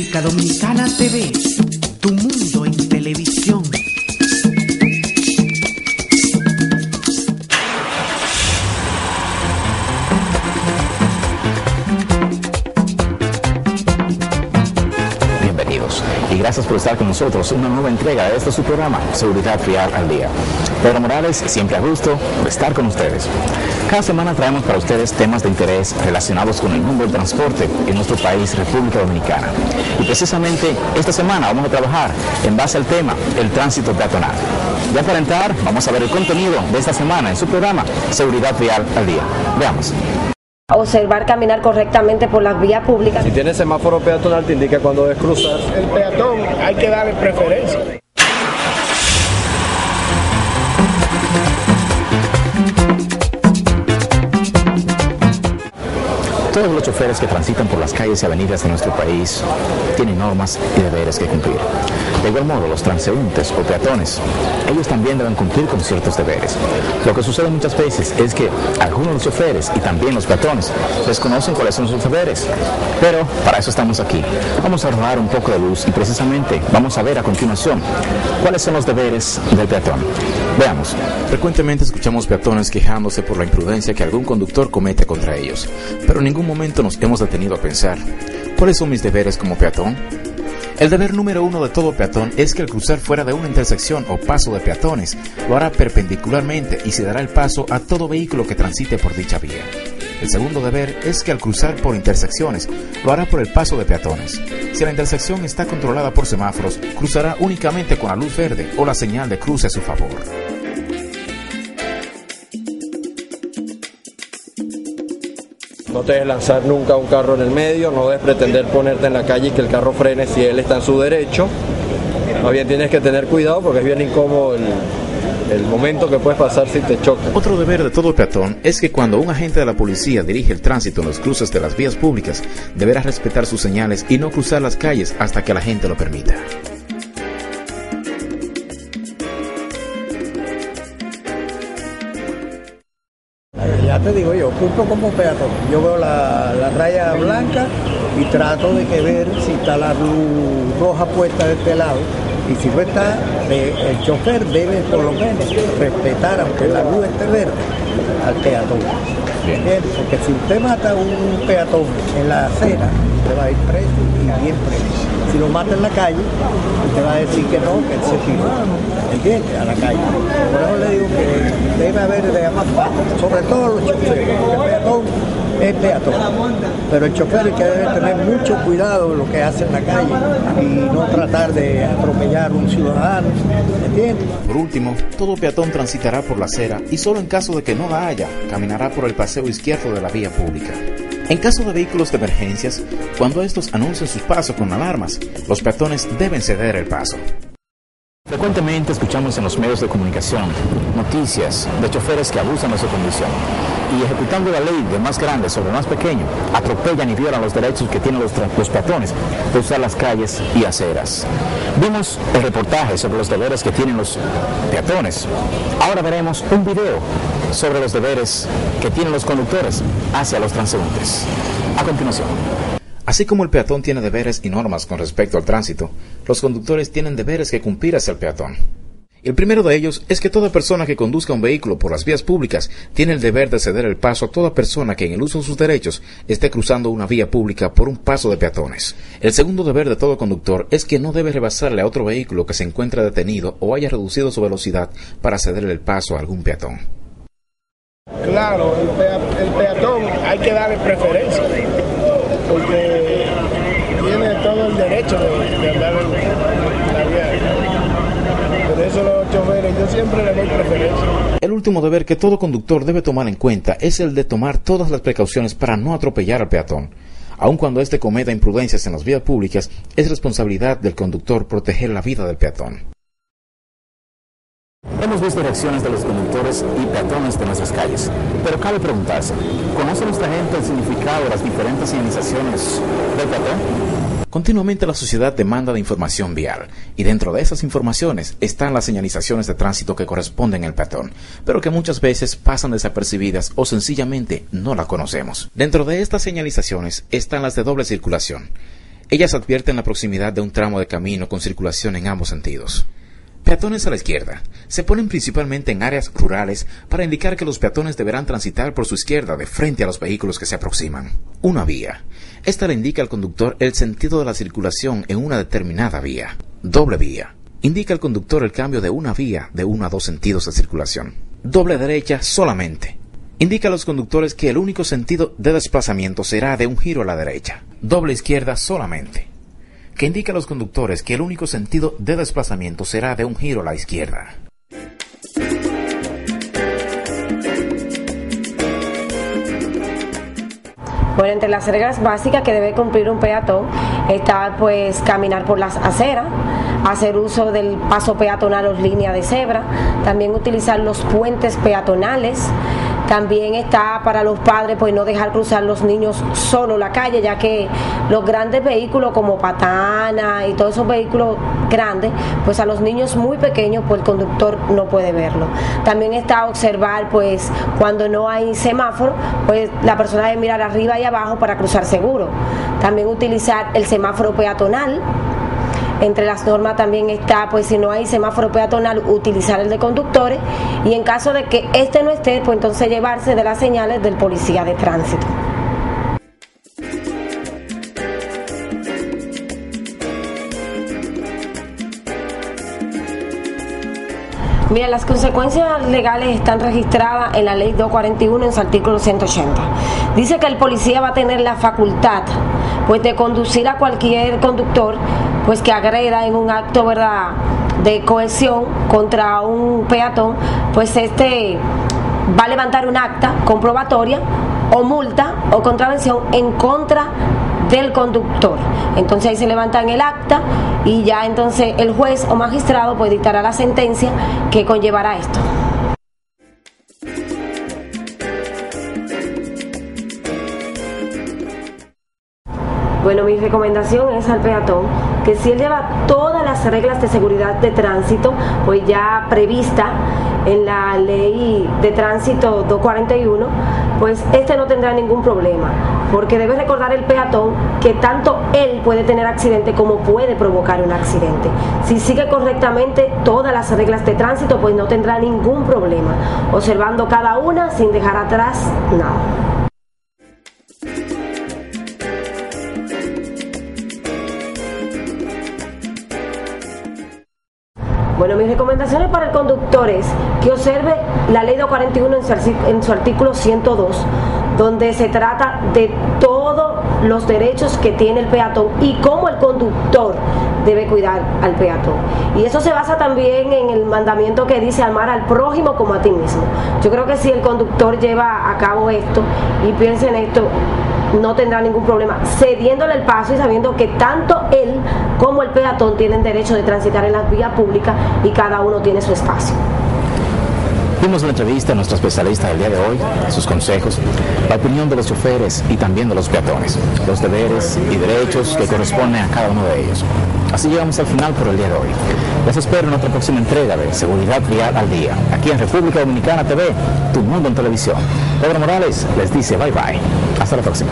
República Dominicana TV, gracias por estar con nosotros una nueva entrega de este su programa Seguridad Fiar al Día. Pedro Morales, siempre a gusto estar con ustedes. Cada semana traemos para ustedes temas de interés relacionados con el mundo del transporte en nuestro país, República Dominicana. Y precisamente esta semana vamos a trabajar en base al tema el tránsito peatonal. Ya para entrar, vamos a ver el contenido de esta semana en su programa Seguridad Vial al Día. Veamos. Observar caminar correctamente por las vías públicas. Si tiene semáforo peatonal te indica cuando debes cruzar. El peatón hay que darle preferencia. Todos los choferes que transitan por las calles y avenidas de nuestro país tienen normas y deberes que cumplir. De igual modo, los transeúntes o peatones, ellos también deben cumplir con ciertos deberes. Lo que sucede muchas veces es que algunos de los choferes y también los peatones desconocen cuáles son sus deberes. Pero para eso estamos aquí. Vamos a arrojar un poco de luz y precisamente vamos a ver a continuación cuáles son los deberes del peatón. Veamos. Frecuentemente escuchamos peatones quejándose por la imprudencia que algún conductor comete contra ellos, pero en ningún momento nos hemos detenido a pensar, ¿cuáles son mis deberes como peatón? El deber número uno de todo peatón es que al cruzar fuera de una intersección o paso de peatones lo hará perpendicularmente y se dará el paso a todo vehículo que transite por dicha vía. El segundo deber es que al cruzar por intersecciones lo hará por el paso de peatones. Si la intersección está controlada por semáforos, cruzará únicamente con la luz verde o la señal de cruce a su favor. No te debes lanzar nunca un carro en el medio, no debes pretender ponerte en la calle y que el carro frene si él está en su derecho. Más bien tienes que tener cuidado porque es bien incómodo el, el momento que puedes pasar si te choca. Otro deber de todo peatón es que cuando un agente de la policía dirige el tránsito en los cruces de las vías públicas, deberá respetar sus señales y no cruzar las calles hasta que la gente lo permita. Digo yo, cumplo como peatón. Yo veo la, la raya blanca y trato de que ver si está la luz roja puesta de este lado. Y si no está, de- el chofer debe por lo menos respetar, aunque la luz esté verde, al peatón. Porque si usted mata a un peatón en la acera, usted va a ir preso y bien preso. Si lo mata en la calle, usted va a decir que no, que se tiró. ¿Entiendes? A la calle. Por eso le digo que debe haber de partes, sobre todo los peatón es peatón. Pero el chofer es que debe tener mucho cuidado lo que hace en la calle y no tratar de atropellar a un ciudadano. ¿Entiendes? Por último, todo peatón transitará por la acera y solo en caso de que no la haya, caminará por el paseo izquierdo de la vía pública. En caso de vehículos de emergencias, cuando estos anuncien sus pasos con alarmas, los peatones deben ceder el paso. Frecuentemente escuchamos en los medios de comunicación noticias de choferes que abusan de su condición y ejecutando la ley de más grande sobre más pequeño, atropellan y violan los derechos que tienen los, los peatones de usar las calles y aceras. Vimos el reportaje sobre los deberes que tienen los peatones. Ahora veremos un video sobre los deberes que tienen los conductores hacia los transeúntes. A continuación. Así como el peatón tiene deberes y normas con respecto al tránsito, los conductores tienen deberes que cumplir hacia el peatón. El primero de ellos es que toda persona que conduzca un vehículo por las vías públicas tiene el deber de ceder el paso a toda persona que en el uso de sus derechos esté cruzando una vía pública por un paso de peatones. El segundo deber de todo conductor es que no debe rebasarle a otro vehículo que se encuentre detenido o haya reducido su velocidad para cederle el paso a algún peatón. Claro, el, el peatón hay que darle preferencia, porque tiene todo el derecho de, de andar en la vía. Por eso los choferes, yo siempre le doy preferencia. El último deber que todo conductor debe tomar en cuenta es el de tomar todas las precauciones para no atropellar al peatón. Aun cuando éste cometa imprudencias en las vías públicas, es responsabilidad del conductor proteger la vida del peatón. Hemos visto reacciones de los conductores y peatones de nuestras calles, pero cabe preguntarse, ¿conoce nuestra gente el significado de las diferentes señalizaciones del peatón? Continuamente la sociedad demanda de información vial, y dentro de esas informaciones están las señalizaciones de tránsito que corresponden al peatón, pero que muchas veces pasan desapercibidas o sencillamente no la conocemos. Dentro de estas señalizaciones están las de doble circulación. Ellas advierten la proximidad de un tramo de camino con circulación en ambos sentidos. Peatones a la izquierda. Se ponen principalmente en áreas rurales para indicar que los peatones deberán transitar por su izquierda de frente a los vehículos que se aproximan. Una vía. Esta le indica al conductor el sentido de la circulación en una determinada vía. Doble vía. Indica al conductor el cambio de una vía de uno a dos sentidos de circulación. Doble derecha solamente. Indica a los conductores que el único sentido de desplazamiento será de un giro a la derecha. Doble izquierda solamente que indica a los conductores que el único sentido de desplazamiento será de un giro a la izquierda. Bueno, entre las reglas básicas que debe cumplir un peatón está pues caminar por las aceras, hacer uso del paso peatonal o línea de cebra, también utilizar los puentes peatonales, también está para los padres pues no dejar cruzar los niños solo la calle, ya que los grandes vehículos como patana y todos esos vehículos grandes, pues a los niños muy pequeños pues el conductor no puede verlo. También está observar pues cuando no hay semáforo, pues la persona debe mirar arriba y abajo para cruzar seguro. También utilizar el semáforo peatonal entre las normas también está, pues si no hay semáforo peatonal, utilizar el de conductores y en caso de que este no esté, pues entonces llevarse de las señales del policía de tránsito. Mira, las consecuencias legales están registradas en la ley 241 en su artículo 180. Dice que el policía va a tener la facultad pues de conducir a cualquier conductor pues que agreda en un acto, ¿verdad?, de cohesión contra un peatón, pues este va a levantar un acta comprobatoria o multa o contravención en contra del conductor. Entonces ahí se levanta en el acta y ya entonces el juez o magistrado pues dictará la sentencia que conllevará esto. Bueno, mi recomendación es al peatón que si él lleva todas las reglas de seguridad de tránsito, pues ya prevista en la ley de tránsito 241, pues este no tendrá ningún problema, porque debe recordar el peatón que tanto él puede tener accidente como puede provocar un accidente. Si sigue correctamente todas las reglas de tránsito, pues no tendrá ningún problema, observando cada una sin dejar atrás nada. Bueno, mis recomendaciones para el conductor es que observe la ley 241 en su, artículo 102, donde se trata de todos los derechos que tiene el peatón y cómo el conductor debe cuidar al peatón. Y eso se basa también en el mandamiento que dice amar al prójimo como a ti mismo. Yo creo que si el conductor lleva a cabo esto y piensa en esto, no tendrá ningún problema, cediéndole el paso y sabiendo que tanto él como el peatón tienen derecho de transitar en las vías públicas y cada uno tiene su espacio. Vimos la entrevista a nuestro especialista del día de hoy, sus consejos, la opinión de los choferes y también de los peatones, los deberes y derechos que corresponden a cada uno de ellos. Así llegamos al final por el día de hoy. Les espero en otra próxima entrega de Seguridad Vial al Día, aquí en República Dominicana TV, Tu Mundo en Televisión. Pedro Morales les dice bye bye. Hasta la próxima.